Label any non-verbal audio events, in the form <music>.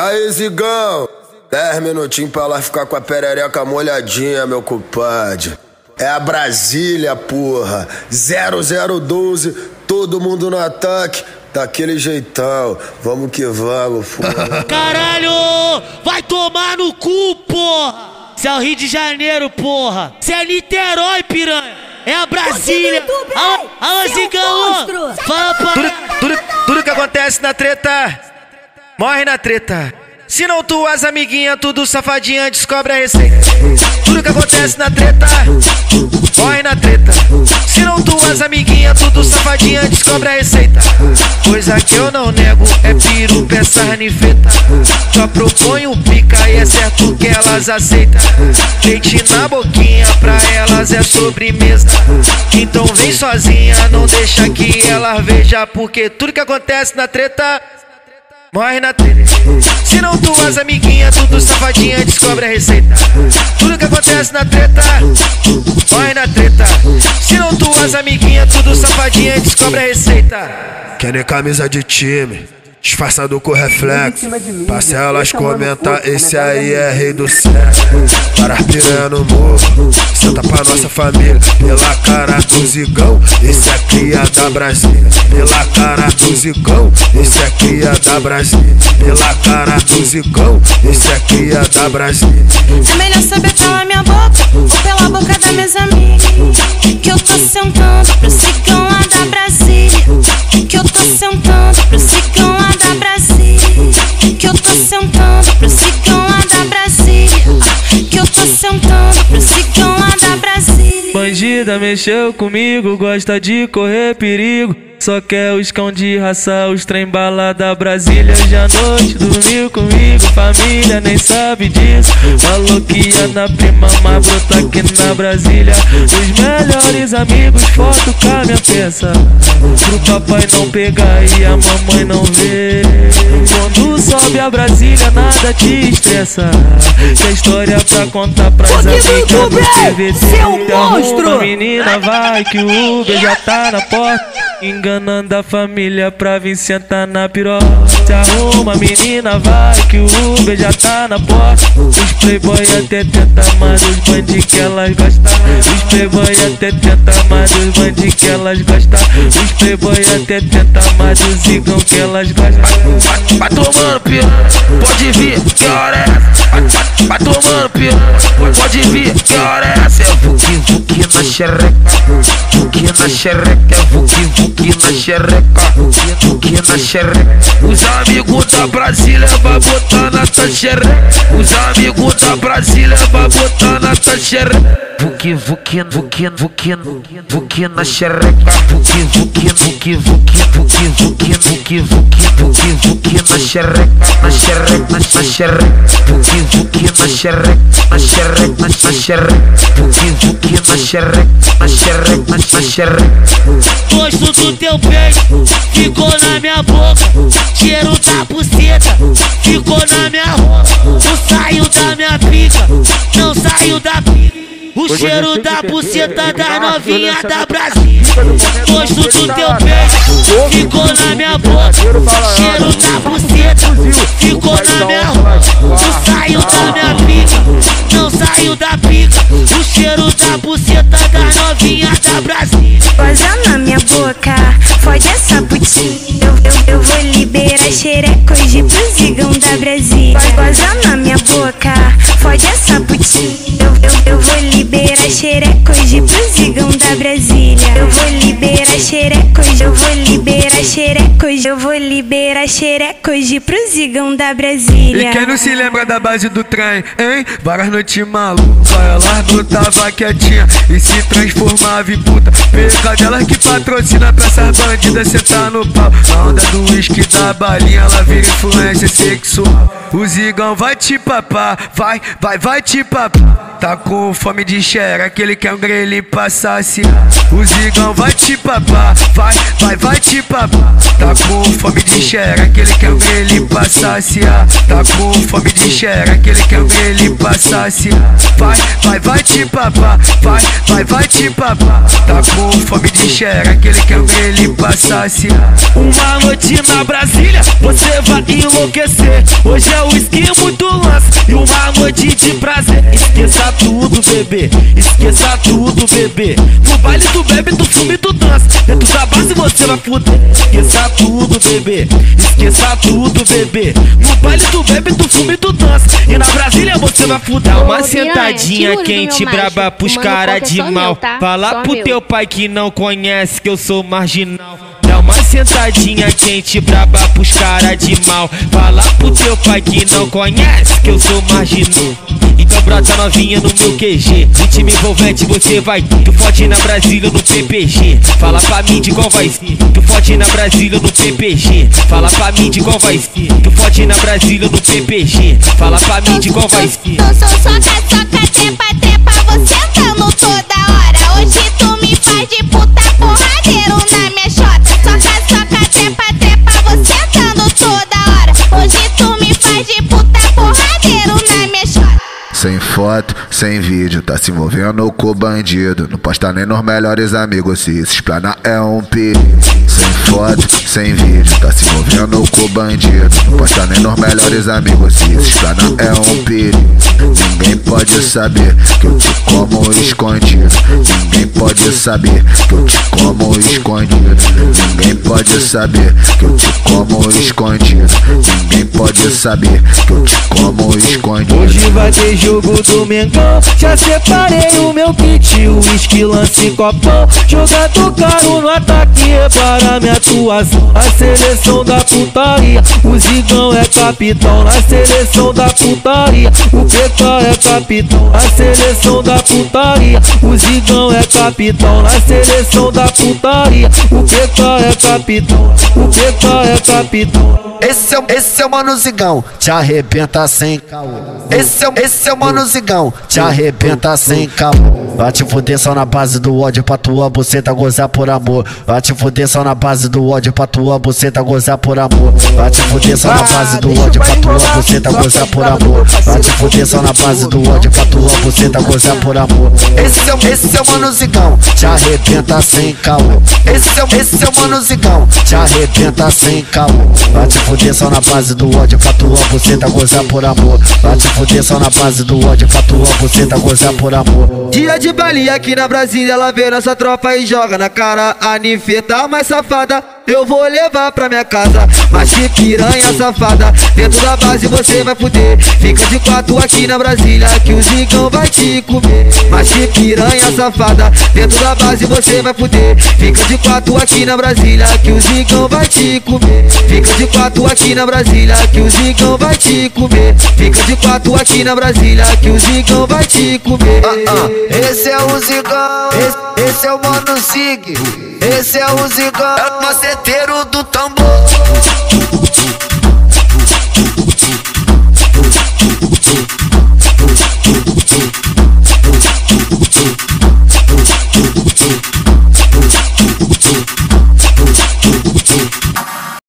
aí, Zigão? Dez minutinhos pra ela ficar com a perereca molhadinha, meu compadre. É a Brasília, porra. 0012, todo mundo no ataque. Daquele jeitão, vamos que vamos, porra. <laughs> Caralho! Vai tomar no cu, porra! Cê é o Rio de Janeiro, porra! Cê é Niterói, piranha! É a Brasília! Alô, Zigão! Fala pra... Tudo, tudo, tudo que acontece na treta, morre na treta. Se não tu, as amiguinhas, tudo safadinha, descobre a receita. Tudo que acontece na treta, morre na treta. Se não tu, as amiguinhas, tudo safadinha, descobre a receita. Coisa que eu não nego é piru, peça, ranifeta. Só proponho pica e é certo que elas aceitam. Leite na boquinha, pra elas é sobremesa. Então vem sozinha, não deixa que ela veja. Porque tudo que acontece na treta morre na treta. Se não tu, as amiguinhas, tudo safadinha, descobre a receita. Tudo que acontece na treta, morre na treta. Se não tu, as amiguinhas, tudo safadinha, descobre a receita. Querem camisa de time, disfarçado com reflexo. Pra se elas comentar, esse aí é rei do sexo. Para piranha no morro, senta pra nossa família. Pela cara do zigão, esse é cria da Brasília. Pela cara do zigão, esse é cria da Brasília. Pela cara do zigão, esse é cria da Brasília. É melhor saber pela minha boca Bandida mexeu comigo, gosta de correr perigo. Só quer os cão de raça, os trem bala da Brasília. Já noite dormiu comigo, família nem sabe disso. Falou que ia na prima, mas brota aqui na Brasília. Os melhores amigos, foto com a minha peça. Pro papai não pegar e a mamãe não ver. Quando sobe a Brasília, nada te estressa. A história pra contar pras amigas do CVT. Seu monstro! Uma menina vai que o Uber já tá na porta. Enganando a família pra vir sentar na piroca. Se arruma, menina, vai que o Uber já tá na porta. Os playboy até tenta, mas os bandidos que elas gostam. Os playboy até tenta, mas os bandidos que elas gostam. Os playboy até tenta, mas os zigão que elas gostam. Vai tomando piranha, pode vir, que hora é essa? Vai, vai, vai tomando pode vir, que hora é essa? É vuki vuki na xereca, vuki na xereca, é na xereca, vuki na xereca. Os amigos da Brasília vai botar na tua xereca, os amigos da Brasília vai botar na tua xereca. Vuki vuki vuki vuki vuki na xereca, vuki vuki vuki vuki vuki vuki vuki vuki vuki vuki na xereca, na xereca, na xereca, vuki vuki na xereca, na xereca, na xereca, vuki vuki na xereca, na xereca, na xereca. Do teu beijo, ficou na minha boca. Cheiro da buceta, ficou na minha roupa. Não saiu da minha pica, não saiu da pica. O cheiro da buceta da novinha da Brasília. Gosto do teu beijo, ficou na minha boca. Cheiro da buceta, ficou na minha roupa. Não saiu da cheiro da buceta da novinha da Brasília. Goza na minha boca, fode essa putinha. Eu, eu, eu vou liberar xereca hoje pro zigão da Brasília. Goza na minha boca, fode essa putinha. Xereca hoje. Eu vou liberar xereca hoje pro zigão da Brasília. E quem não se lembra da base do trem, hein? Várias noites malucas, ela não tava quietinha e se transformava em puta. Perca dela que patrocina pra essas bandidas sentar no pau. Na onda do uísque da balinha, ela vira influência sexual. O zigão vai te papar, vai, vai, vai te papar. Tá com fome de xereca, ele quer um grelhinho saciar. O zigão vai te papar, vai, vai, vai te papar. Tá com fome de xereca, ele quer grelhinho pra saciar. Tá com fome de xereca, ele quer grelhinho pra saciar. Vai, vai, vai te papar, vai, vai, vai te papar. Tá com fome de xereca, ele quer grelhinho pra saciar. Uma noite na Brasília, você vai enlouquecer. Hoje é o esquema do noite de prazer. Esqueça tudo, bebê. Esqueça tudo, bebê. No baile tu bebe, tu fume, tu dança. Dentro da base você vai fuder. Esqueça tudo, bebê. Esqueça tudo, bebê. No baile tu bebe, tu fume, tu dança. E na Brasília você vai fuder. Dá uma sentadinha quente, braba pros cara de mal. tá? Fala pro teu pai que não conhece que eu sou marginal. Uma sentadinha quente, braba pros cara de mal. Fala pro teu pai que não conhece que eu sou marginal. Então brota novinha no meu QG Ritmo envolvente você vai Tu fode na Brasília no PPG Fala pra mim de qual vai ser Tu fode na Brasília no PPG Fala pra mim de qual vai ser Tu fode na Brasília no PPG Fala pra mim de qual vai ser foto, sem vídeo, tá se envolvendo com bandido. Não posta nem nos melhores amigos, se se explanar é um perigo. Sem foto, sem vídeo, tá se envolvendo com bandido. Não posta nem nos melhores amigos, se se explanar é um perigo. Ninguém pode saber que eu te como escondido. Pode saber que eu te como escondido. Ninguém pode saber que eu te como escondido. Ninguém pode saber que eu te como escondido. Hoje vai ter jogo do Mengão Já separei o meu kit O uísque, lance, copão Jogador caro no ataque Repara minha atuação A seleção da putaria O Zigão é capitão Na seleção da putaria O PK é capitão Na seleção da putaria O Zigão é capitão Na seleção da putaria O PK é capitão O PK é capitão Esse é, esse é o Mano Zigão, te arrebenta sem caô. Esse é, esse é o Mano Zigão, te arrebenta sem caô. Vai te fuder só na base do ódio pra tua buceta gozar por amor. Vai te fuder só na base do ódio pra tua buceta gozar por amor. Vai te fuder só na base do ódio pra tua buceta gozar por amor. Vai te fuder só na base do ódio pra tua buceta gozar por amor. Esse é, esse é o Mano Zigão, te arrebenta sem caô. Esse é, o- esse é o Mano Zigão, te arrebenta sem caô. Vai te fuder só na base do ódio pra tua buceta gozar por amor. Vai te fuder só na base do ódio pra tua buceta gozar por amor. Dia de baile aqui na Brasília, ela vê nossa tropa e joga na cara. A ninfeta mais safada, eu vou levar pra minha casa. Mas que piranha safada, dentro da base você vai fuder. Fica de quatro aqui na Brasília, que o zigão vai te comer. Mas que piranha safada, dentro da base você vai fuder. Fica de quatro aqui na Brasília, que o zigão vai te comer. Fica de quatro aqui na Brasília, que o zigão vai te comer. Fica de quatro aqui na Brasília, que o zigão vai te comer. Esse é o Zigão, esse, esse é o Mano Zig, esse é o Zigão, é o maceteiro do tambor.